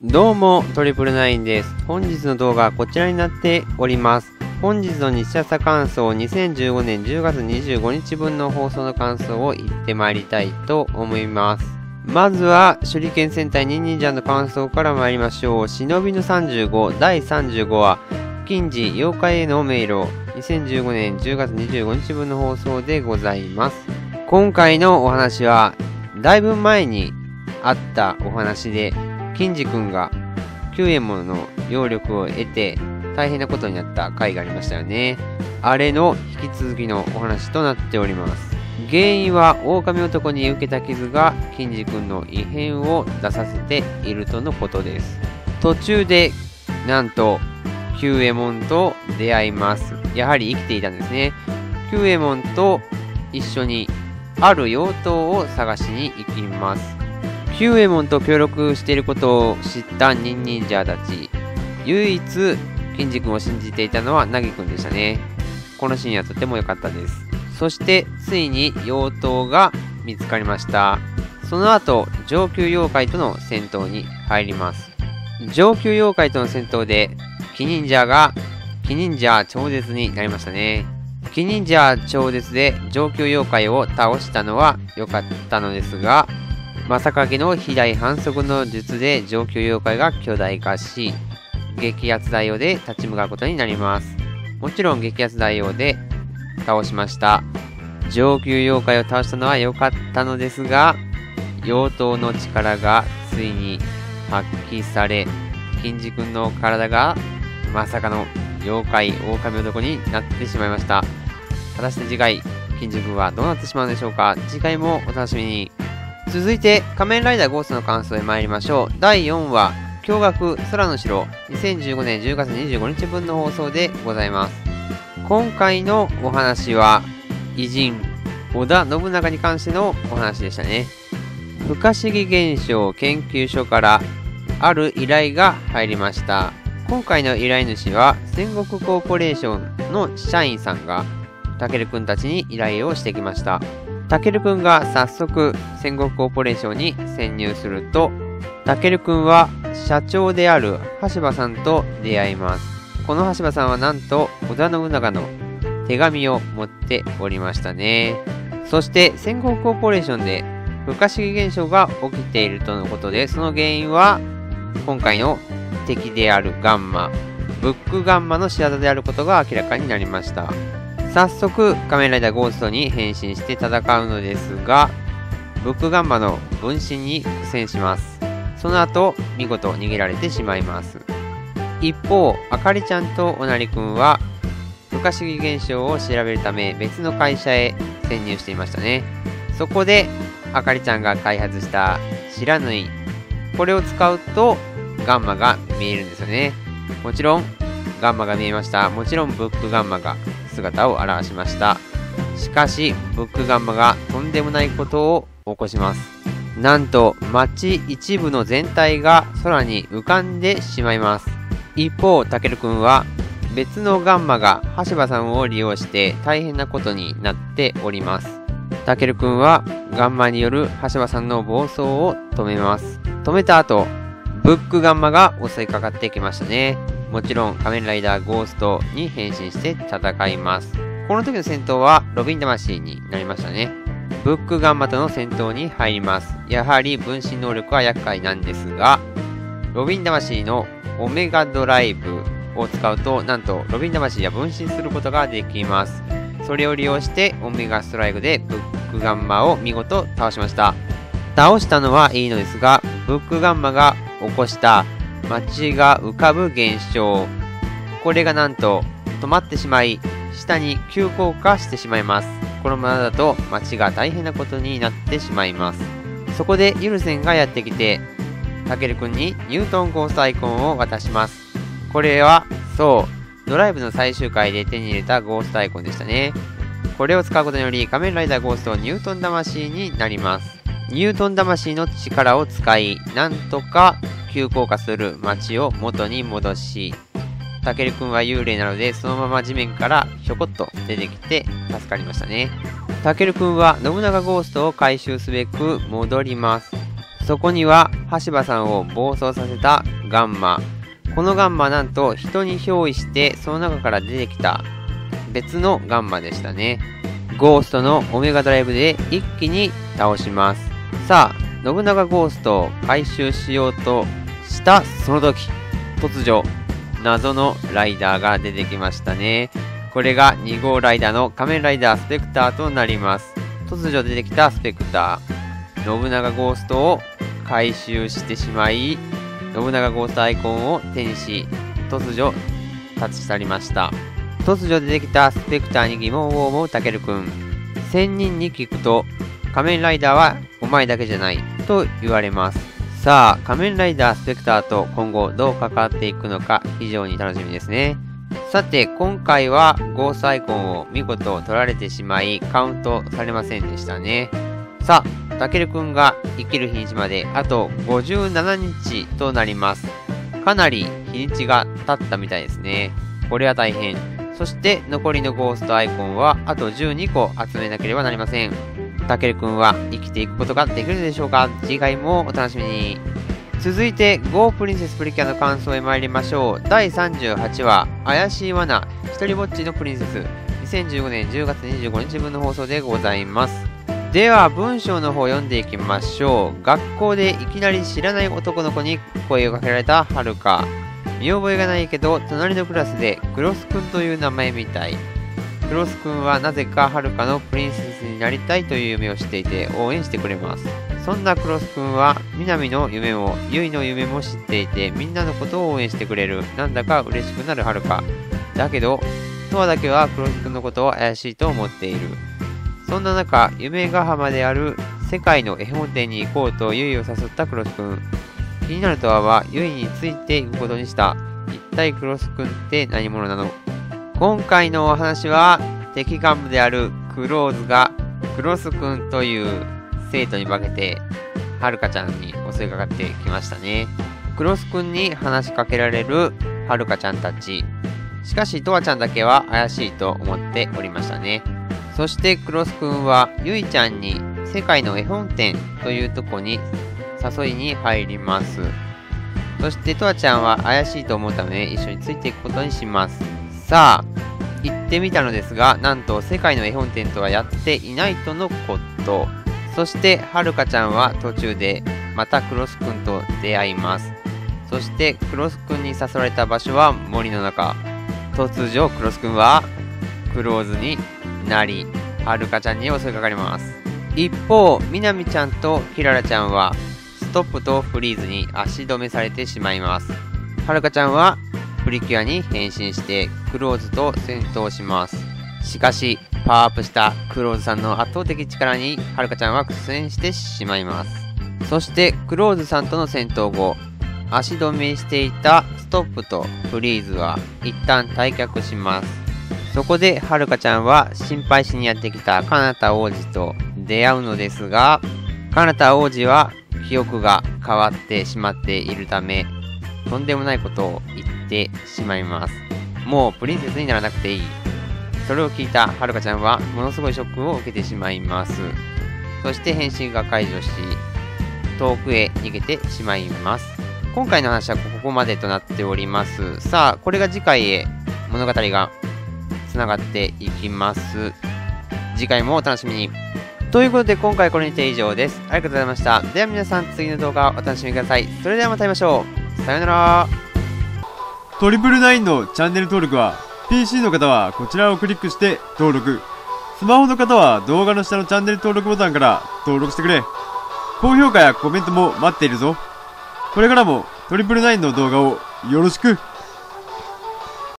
どうも、トリプルナインです。本日の動画はこちらになっております。本日の日朝感想2015年10月25日分の放送の感想を言ってまいりたいと思います。まずは、手裏剣戦隊ニンニンジャーの感想から参りましょう。忍びの35第35話、近次妖怪への迷路2015年10月25日分の放送でございます。今回のお話は、だいぶ前にあったお話で、金次君が九右衛門の揚力を得て大変なことになった回がありましたよね。あれの引き続きのお話となっております。原因は狼男に受けた傷が金次君の異変を出させているとのことです。途中でなんと九右衛門と出会います。やはり生きていたんですね。九右衛門と一緒にある妖刀を探しに行きます。九右衛門と協力していることを知ったニンニンジャーたち。唯一、金次君を信じていたのはナギ君でしたね。このシーンはとても良かったです。そして、ついに妖刀が見つかりました。その後、上級妖怪との戦闘に入ります。上級妖怪との戦闘で、キ忍者が、キ忍者超絶になりましたね。キ忍者超絶で上級妖怪を倒したのは良かったのですが、正影の肥大反則の術で上級妖怪が巨大化し、激圧大王で立ち向かうことになります。もちろん激圧大王で倒しました。上級妖怪を倒したのは良かったのですが、妖刀の力がついに発揮され、金次君の体がまさかの妖怪狼男になってしまいました。果たして次回、金次君はどうなってしまうんでしょうか次回もお楽しみに。続いて、仮面ライダーゴーストの感想へ参りましょう。第4話、驚愕空の城、2015年10月25日分の放送でございます。今回のお話は、偉人、織田信長に関してのお話でしたね。不可思議現象研究所から、ある依頼が入りました。今回の依頼主は、戦国コーポレーションの社員さんが、たけるくんたちに依頼をしてきました。たけるくんが早速戦国コーポレーションに潜入すると、たけるくんは社長である橋場さんと出会います。この橋場さんはなんと織田信長の手紙を持っておりましたね。そして戦国コーポレーションで不可思議現象が起きているとのことで、その原因は今回の敵であるガンマ、ブックガンマの仕業であることが明らかになりました。早速仮面ライダーゴーストに変身して戦うのですがブックガンマの分身に苦戦します。その後見事逃げられてしまいます。一方あかりちゃんとおなりくんは不可思議現象を調べるため別の会社へ潜入していましたね。そこであかりちゃんが開発した白縫いこれを使うとガンマが見えるんですよね。もちろんガンマが見えました。もちろんブックガンマが。姿を現しました。しかしブックガンマがとんでもないことを起こします。なんと街一部の全体が空に浮かんでしまいます。一方たけるくんは別のガンマが橋場さんを利用して大変なことになっております。たけるくんはガンマによる橋場さんの暴走を止めます。止めた後ブックガンマが襲いかかってきましたね。もちろん仮面ライダーゴーストに変身して戦います。この時の戦闘はロビン魂になりましたね。ブックガンマとの戦闘に入ります。やはり分身能力は厄介なんですが、ロビン魂のオメガドライブを使うと、なんとロビン魂は分身することができます。それを利用してオメガストライクでブックガンマを見事倒しました。倒したのはいいのですが、ブックガンマが起こした街が浮かぶ現象。これがなんと止まってしまい下に急降下してしまいます。このままだと街が大変なことになってしまいます。そこでユルセンがやってきてたけるくんにニュートンゴーストアイコンを渡します。これはそうドライブの最終回で手に入れたゴーストアイコンでしたね。これを使うことにより仮面ライダーゴーストニュートン魂になります。ニュートン魂の力を使いなんとか急降下する街を元に戻し、たけるくんは幽霊なので、そのまま地面からひょこっと出てきて助かりましたね。たけるくんは信長ゴーストを回収すべく戻ります。そこには橋場さんを暴走させたガンマこのガンマなんと人に憑依してその中から出てきた別のガンマでしたねゴーストのオメガドライブで一気に倒しますさあ信長ゴーストを回収しようとしたその時突如謎のライダーが出てきましたね。これが2号ライダーの仮面ライダースペクターとなります。突如出てきたスペクター信長ゴーストを回収してしまい信長ゴーストアイコンを手にし突如立ち去りました。突如出てきたスペクターに疑問を思うたけるくん仙人に聞くと仮面ライダーは前だけじゃないと言われます。さあ仮面ライダースペクターと今後どう関わっていくのか非常に楽しみですね。さて今回はゴーストアイコンを見事取られてしまいカウントされませんでしたね。さあたけるくんが生きる日にちまであと57日となります。かなり日にちが経ったみたいですね。これは大変。そして残りのゴーストアイコンはあと12個集めなければなりません。たけるくんは生きていくことができるでしょうか？次回もお楽しみに。続いて Go プリンセスプリキュアの感想へ参りましょう。第38話怪しい罠一人ぼっちのプリンセス。2015年10月25日分の放送でございます。では文章の方読んでいきましょう。学校でいきなり知らない男の子に声をかけられたはるか見覚えがないけど隣のクラスでクロスくんという名前みたい。クロスくんはなぜかはるかのプリンセスになりたいという夢を知っていて応援してくれます。そんなクロスくんは南の夢もゆいの夢も知っていてみんなのことを応援してくれる。なんだか嬉しくなるはるかだけどとわだけはクロスくんのことを怪しいと思っているそんな中夢ヶ浜である世界の絵本店に行こうとゆいを誘ったクロスくん気になるとわはゆいについていくことにした。一体クロスくんって何者なの？今回のお話は敵幹部であるクローズがクロスくんという生徒に化けてはるかちゃんに襲いかかってきましたね。クロスくんに話しかけられるはるかちゃんたち。しかしとわちゃんだけは怪しいと思っておりましたね。そしてクロスくんはゆいちゃんに世界の絵本店というとこに誘いに入ります。そしてとわちゃんは怪しいと思うため一緒についていくことにします。さあ、行ってみたのですが、なんと世界の絵本店とはやっていないとのこと。そして、はるかちゃんは途中でまたクロスくんと出会います。そして、クロスくんに誘われた場所は森の中。突如、クロスくんはクローズになり、はるかちゃんに襲いかかります。一方、みなみちゃんとキララちゃんは、ストップとフリーズに足止めされてしまいます。はるかちゃんはプリキュアに変身してクローズと戦闘します。しかし、パワーアップしたクローズさんの圧倒的力にはるかちゃんは苦戦してしまいます。そしてクローズさんとの戦闘後、足止めしていたストップとフリーズは一旦退却します。そこではるかちゃんは心配しにやってきたカナタ王子と出会うのですが、カナタ王子は記憶が変わってしまっているため、とんでもないことを言ってしまいます。もうプリンセスにならなくていい。それを聞いたはるかちゃんはものすごいショックを受けてしまいます。そして変身が解除し、遠くへ逃げてしまいます。今回の話はここまでとなっております。さあ、これが次回へ物語が繋がっていきます。次回もお楽しみに。ということで今回これにて以上です。ありがとうございました。では皆さん次の動画をお楽しみください。それではまた会いましょう。さようなら。トリプルナインのチャンネル登録は PC の方はこちらをクリックして登録。スマホの方は動画の下のチャンネル登録ボタンから登録してくれ。高評価やコメントも待っているぞ。これからもトリプルナインの動画をよろしく。